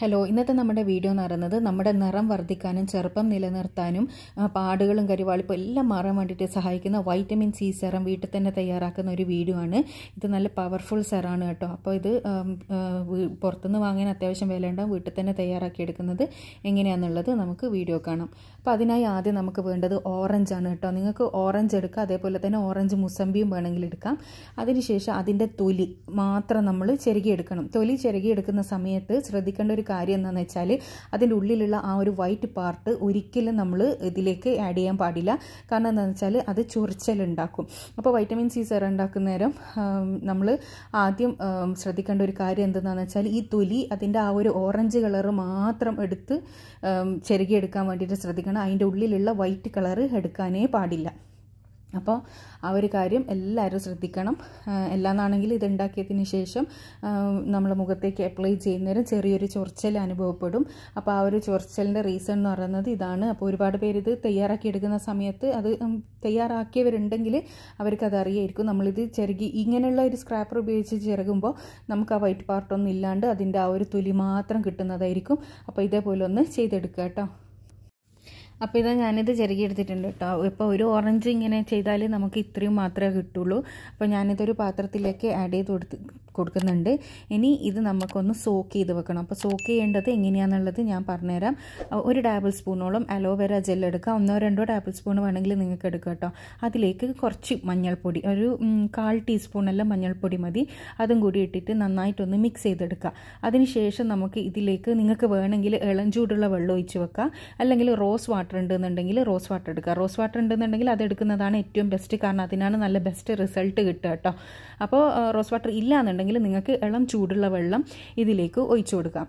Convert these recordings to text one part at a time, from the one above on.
Hello ഇന്നത്തെ നമ്മുടെ video എന്ന് പറയുന്നത് നമ്മുടെ നിറം വർദ്ധിക്കാനും ചെറുപ്പം നിലനിർത്താനും പാടുകളും കരിവാളിപ്പും എല്ലാം മാറാൻ വേണ്ടിയിട്ട് സഹായിക്കുന്ന വൈറ്റമിൻ സി സെറം വീട്ടിൽ തന്നെ തയ്യാറാക്കുന്ന ഒരു വീഡിയോ ആണ്. ഇത് നല്ല പവർഫുൾ സെറാണ് കേട്ടോ. അപ്പോൾ ഇത് പുറത്തുനിന്ന് വാങ്ങാൻ അത്യാവശ്യം വില ഉണ്ടാവും വീട്ടിൽ തന്നെ തയ്യാറാക്കി എടുക്കുന്നത് എങ്ങനെയാണെന്നുള്ളത് നമുക്ക് വീഡിയോ കാണാം. അപ്പോൾ അതിനായി ആദ്യം നമുക്ക് വേണ്ടത് ഓറഞ്ച് ആണ് കേട്ടോ. നിങ്ങൾക്ക് ഓറഞ്ച് എടുക്കുക അതേപോലെ തന്നെ ഓറഞ്ച് മുസമ്പിയും വേണമെങ്കിൽ എടുക്കാം. അതിനുശേഷം അതിന്റെ തൊലി മാത്രം നമ്മൾ ചെരുകിയെടുക്കണം തൊലി ചെരുകിയെടുക്കുന്ന സമയത്ത് ശ്രദ്ധിക്കേണ്ട ഒരു കാര്യം എന്താണെന്ന് വെച്ചാൽ അതിന്റെ ഉള്ളിലുള്ള ആ ഒരു വൈറ്റ് പാർട്ട് ഒരിക്കലും നമ്മൾ ഇതിലേക്ക് ആഡ് ചെയ്യാൻ പാടില്ല. കാരണം എന്താണെന്ന് വെച്ചാൽ അത് ചൊറിച്ചലുണ്ടാക്കും അപ്പോൾ വൈറ്റമിൻ സി സെറ ഉണ്ടാക്കുന്ന നേരം നമ്മൾ ആദ്യം ശ്രദ്ധിക്കേണ്ട ഒരു കാര്യം എന്തെന്നാന്ന് വെച്ചാൽ ഈ തൊലി അതിന്റെ ആ ഒരു ഓറഞ്ച് കളർ മാത്രം എടുത്ത് ചെരുകിയെടുക്കാൻ വേണ്ടിയിട്ട് ശ്രദ്ധിക്കണം. അതിന്റെ ഉള്ളിലുള്ള വൈറ്റ് കളർ എടുക്കാനേ പാടില്ല. അപ്പോൾ ആ ഒരു കാര്യം എല്ലാവരും ശ്രദ്ധിക്കണം. എല്ലാന്നാണെങ്കിൽ ഇത് ഉണ്ടാക്കിയതിന് ശേഷം നമ്മൾ മുഖത്തേക്ക് അപ്ലൈ ചെയ്യുന്നതിന് ചെറിയൊരു ചൊറിച്ചൽ അനുഭവപ്പെടും. അപ്പോൾ ആ ഒരു ചൊറിച്ചലിന്റെ റീസൺ എന്ന് പറയുന്നത് ഇതാണ്. അപ്പോൾ ഒരുപാട് പേര് ഇത് തയ്യാറാക്കി എടുക്കുന്ന സമയത്ത് അത് തയ്യാറാക്കിയവരുണ്ടെങ്കിൽ അവർക്കത് അറിയായിരിക്കും. നമ്മളിത് ചെറുകി ഇങ്ങനെയുള്ള ഒരു സ്ക്രാപ്പർ ഉപയോഗിച്ച് ചെറുകുമ്പോൾ നമുക്ക് ആ വൈറ്റ് പാർട്ടൊന്നും ഇല്ലാണ്ട് അതിന്റെ ആ ഒരു തൊലി മാത്രം കിട്ടുന്നതായിരിക്കും. അപ്പോൾ ഇതേപോലെ ഒന്ന് ചെയ്തെടുക്കുക കേട്ടോ. അപ്പോൾ ഇത് ഞാനിത് എടുത്തിട്ടുണ്ട് കേട്ടോ ഇപ്പോൾ ഒരു ഓറഞ്ച് ഇങ്ങനെ ചെയ്താൽ നമുക്ക് ഇത്രയും മാത്രമേ കിട്ടുള്ളൂ. അപ്പോൾ ഞാനിതൊരു പാത്രത്തിലേക്ക് ആഡ് ചെയ്ത് കൊടുത്ത് കൊടുക്കുന്നുണ്ട്. ഇനി ഇത് നമുക്കൊന്ന് സോക്ക് ചെയ്ത് വെക്കണം. അപ്പോൾ സോക്ക് ചെയ്യേണ്ടത് എങ്ങനെയാണെന്നുള്ളത് ഞാൻ പറഞ്ഞുതരാം. ഒരു ടേബിൾ സ്പൂണോളം അലോവേര ജെൽ എടുക്കുക. ഒന്നോ രണ്ടോ ടേബിൾ സ്പൂൺ വേണമെങ്കിൽ നിങ്ങൾക്ക് എടുക്കുക കേട്ടോ അതിലേക്ക് കുറച്ച് മഞ്ഞൾപ്പൊടി ഒരു കാൽ ടീസ്പൂണെല്ലാം മഞ്ഞൾപ്പൊടി മതി. അതും കൂടി ഇട്ടിട്ട് നന്നായിട്ടൊന്ന് മിക്സ് ചെയ്തെടുക്കുക. അതിനുശേഷം നമുക്ക് ഇതിലേക്ക് നിങ്ങൾക്ക് വേണമെങ്കിൽ ഇളം ചൂടുള്ള വെള്ളം ഒഴിച്ച് വെക്കുക. അല്ലെങ്കിൽ റോസ് വാട്ടർ ഉണ്ടെന്നുണ്ടെങ്കിൽ റോസ് വാട്ടർ എടുക്കുക. റോസ് വാട്ടർ ഉണ്ടെന്നുണ്ടെങ്കിൽ അത് എടുക്കുന്നതാണ് ഏറ്റവും ബെസ്റ്റ് കാരണം അതിനാണ് നല്ല ബെസ്റ്റ് റിസൾട്ട് കിട്ടുക കേട്ടോ. അപ്പോൾ റോസ് വാട്ടർ ഇല്ല എന്നുണ്ടെങ്കിൽ നിങ്ങൾക്ക് ഇളം ചൂടുള്ള വെള്ളം ഇതിലേക്ക് ഒഴിച്ചു കൊടുക്കാം.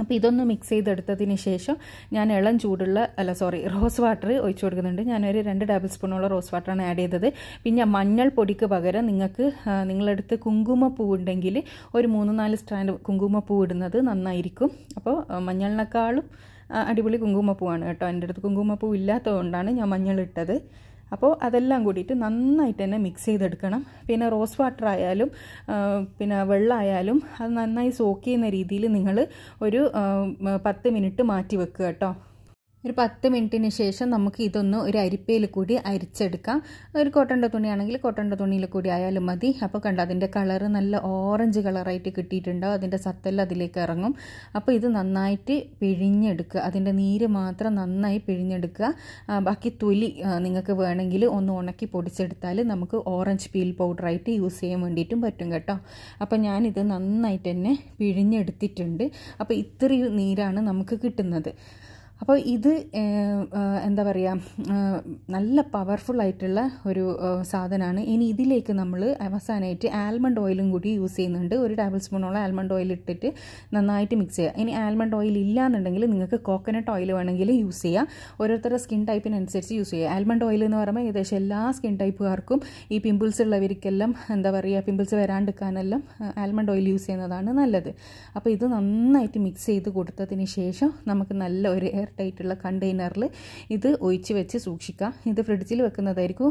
അപ്പോൾ ഇതൊന്ന് മിക്സ് ചെയ്തെടുത്തതിന് ശേഷം ഞാൻ ഇളം ചൂടുള്ള അല്ല സോറി റോസ് വാട്ടർ ഒഴിച്ചു കൊടുക്കുന്നുണ്ട്. ഞാനൊരു രണ്ട് ടേബിൾ സ്പൂണുള്ള റോസ് വാട്ടറാണ് ആഡ് ചെയ്തത്. പിന്നെ മഞ്ഞൾ പൊടിക്ക് പകരം നിങ്ങൾക്ക് നിങ്ങളെടുത്ത് കുങ്കുമപ്പൂ ഉണ്ടെങ്കിൽ ഒരു മൂന്ന് നാല് സ്റ്റാൻഡ് കുങ്കുമപ്പൂ ഇടുന്നത് നന്നായിരിക്കും. അപ്പോൾ മഞ്ഞളിനേക്കാളും അടിപൊളി കുങ്കുമപ്പൂവാണ് കേട്ടോ. എന്റെ അടുത്ത് കുങ്കുമപ്പൂ ഇല്ലാത്തതുകൊണ്ടാണ് ഞാൻ മഞ്ഞൾ ഇട്ടത് അപ്പോൾ അതെല്ലാം കൂടിയിട്ട് നന്നായിട്ട് തന്നെ മിക്സ് ചെയ്തെടുക്കണം. പിന്നെ റോസ് വാട്ടർ ആയാലും പിന്നെ വെള്ളമായാലും അത് നന്നായി സോക്ക് ചെയ്യുന്ന രീതിയിൽ നിങ്ങൾ ഒരു പത്ത് മിനിറ്റ് മാറ്റി വെക്കുക കേട്ടോ. ഒരു പത്ത് മിനിറ്റിന് ശേഷം നമുക്ക് ഇതൊന്ന് ഒരു അരിപ്പയിൽ കൂടി അരിച്ചെടുക്കാം. ഒരു കോട്ടന്റെ തുണിയാണെങ്കിൽ കോട്ടന്റെ തുണിയിൽ കൂടി ആയാലും മതി. അപ്പോൾ കണ്ടോ അതിന്റെ കളറ് നല്ല ഓറഞ്ച് കളറായിട്ട് കിട്ടിയിട്ടുണ്ടാവും അതിന്റെ സത്തെല്ലാം അതിലേക്ക് ഇറങ്ങും. അപ്പോൾ ഇത് നന്നായിട്ട് പിഴിഞ്ഞെടുക്കുക. അതിന്റെ നീര് മാത്രം നന്നായി പിഴിഞ്ഞെടുക്കുക. ബാക്കി തൊലി നിങ്ങൾക്ക് വേണമെങ്കിൽ ഒന്ന് ഉണക്കി പൊടിച്ചെടുത്താൽ നമുക്ക് ഓറഞ്ച് പീൽ പൗഡറായിട്ട് യൂസ് ചെയ്യാൻ വേണ്ടിയിട്ടും പറ്റും കേട്ടോ. അപ്പോൾ ഞാനിത് നന്നായിട്ട് തന്നെ പിഴിഞ്ഞെടുത്തിട്ടുണ്ട്. അപ്പോൾ ഇത്രയും നീരാണ് നമുക്ക് കിട്ടുന്നത്. അപ്പോൾ ഇത് എന്താ പറയുക നല്ല പവർഫുള്ളായിട്ടുള്ള ഒരു സാധനമാണ് ഇനി ഇതിലേക്ക് നമ്മൾ അവസാനമായിട്ട് ആൽമണ്ട് ഓയിലും കൂടി യൂസ് ചെയ്യുന്നുണ്ട്. ഒരു ടേബിൾ സ്പൂണോളം ആൽമണ്ട് ഓയിൽ ഇട്ടിട്ട് നന്നായിട്ട് മിക്സ് ചെയ്യുക ഇനി ആൽമണ്ട് ഓയിൽ ഇല്ല എന്നുണ്ടെങ്കിൽ നിങ്ങൾക്ക് കോക്കനട്ട് ഓയിൽ വേണമെങ്കിൽ യൂസ് ചെയ്യാം. ഓരോരുത്തരുടെ സ്കിൻ ടൈപ്പിനനുസരിച്ച് യൂസ് ചെയ്യുക ആൽമണ്ട് ഓയിൽ എന്ന് പറയുമ്പോൾ ഏകദേശം എല്ലാ സ്കിൻ ടൈപ്പുകാർക്കും ഈ പിമ്പിൾസ് ഉള്ളവർക്കെല്ലാം എന്താ പറയുക പിമ്പിൾസ് വരാണ്ടിരിക്കാനെല്ലാം ആൽമണ്ട് ഓയിൽ യൂസ് ചെയ്യുന്നതാണ് നല്ലത്. അപ്പോൾ ഇത് നന്നായിട്ട് മിക്സ് ചെയ്ത് കൊടുത്തതിന് ശേഷം നമുക്ക് നല്ല ഒരു എയർ ടൈറ്റുള്ള കണ്ടെയ്നറിൽ ഇത് ഒഴിച്ച് വെച്ച് സൂക്ഷിക്കാം ഇത് ഫ്രിഡ്ജിൽ വെക്കുന്നതായിരിക്കും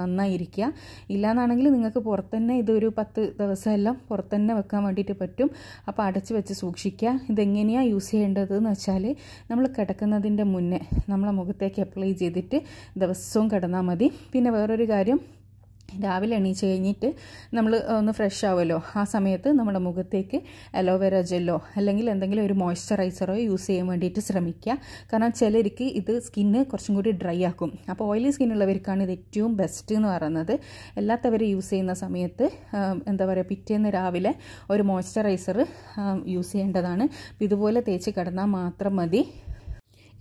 നന്നായിരിക്കുക. ഇല്ലയെന്നാണെങ്കിൽ നിങ്ങൾക്ക് പുറത്ത് തന്നെ ഇതൊരു പത്ത് ദിവസമെല്ലാം പുറത്ത് തന്നെ വെക്കാൻ വേണ്ടിയിട്ട് പറ്റും. അപ്പോൾ അടച്ച് വെച്ച് സൂക്ഷിക്കുക. ഇതെങ്ങനെയാണ് യൂസ് ചെയ്യേണ്ടത് എന്ന് വെച്ചാൽ നമ്മൾ കിടക്കുന്നതിന്റെ മുന്നേ നമ്മളെ മുഖത്തേക്ക് അപ്ലൈ ചെയ്തിട്ട് ദിവസവും കിടന്നാൽ മതി. പിന്നെ വേറൊരു കാര്യം രാവിലെ എണീച്ച് കഴിഞ്ഞിട്ട് നമ്മൾ ഒന്ന് ഫ്രഷ് ആവുമല്ലോ. ആ സമയത്ത് നമ്മുടെ മുഖത്തേക്ക് അലോവേര ജെല്ലോ അല്ലെങ്കിൽ എന്തെങ്കിലും ഒരു മോയ്സ്ചറൈസറോ യൂസ് ചെയ്യാൻ വേണ്ടിയിട്ട് ശ്രമിക്കുക. കാരണം ചിലർക്ക് ഇത് സ്കിന്ന് കുറച്ചും കൂടി ഡ്രൈ ആക്കും. അപ്പോൾ ഓയിലി സ്കിന്നുള്ളവർക്കാണ് ഇത് ഏറ്റവും ബെസ്റ്റ് എന്ന് പറയുന്നത്. എല്ലാത്തവരും യൂസ് ചെയ്യുന്ന സമയത്ത് എന്താ പറയുക പിറ്റേന്ന് രാവിലെ ഒരു മോയ്സ്ചറൈസർ യൂസ് ചെയ്യേണ്ടതാണ്. ഇതുപോലെ തേച്ച് കിടന്നാൽ മാത്രം മതി.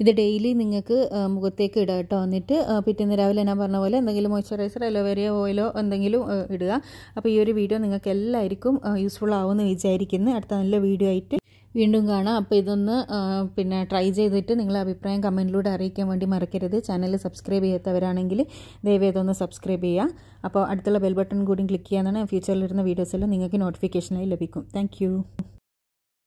ഇത് ഡെയിലി നിങ്ങൾക്ക് മുഖത്തേക്ക് ഇടുക കേട്ടോ എന്നിട്ട് പിറ്റേന്ന് രാവിലെ ഞാൻ പറഞ്ഞ പോലെ എന്തെങ്കിലും മോയ്സ്ചറൈസർ അലോവേരിയ ഓയിലോ എന്തെങ്കിലും ഇടുക. അപ്പോൾ ഈ ഒരു വീഡിയോ നിങ്ങൾക്ക് എല്ലാവർക്കും യൂസ്ഫുൾ ആവുമെന്ന് വിചാരിക്കുന്നു. അടുത്ത നല്ല വീഡിയോ ആയിട്ട് വീണ്ടും കാണാം. അപ്പോൾ ഇതൊന്ന് പിന്നെ ട്രൈ ചെയ്തിട്ട് നിങ്ങളെ അഭിപ്രായം കമന്റിലൂടെ അറിയിക്കാൻ വേണ്ടി മറക്കരുത്. ചാനൽ സബ്സ്ക്രൈബ് ചെയ്യാത്തവരാണെങ്കിൽ ദയവേദം ഒന്ന് സബ്സ്ക്രൈബ് ചെയ്യുക. അപ്പോൾ അടുത്തുള്ള ബെൽ ബട്ടൺ കൂടി ക്ലിക്ക് ചെയ്യാന്നാണ് ഫ്യൂച്ചറിൽ വരുന്ന വീഡിയോസെല്ലാം നിങ്ങൾക്ക് നോട്ടിഫിക്കേഷനായി ലഭിക്കും. താങ്ക്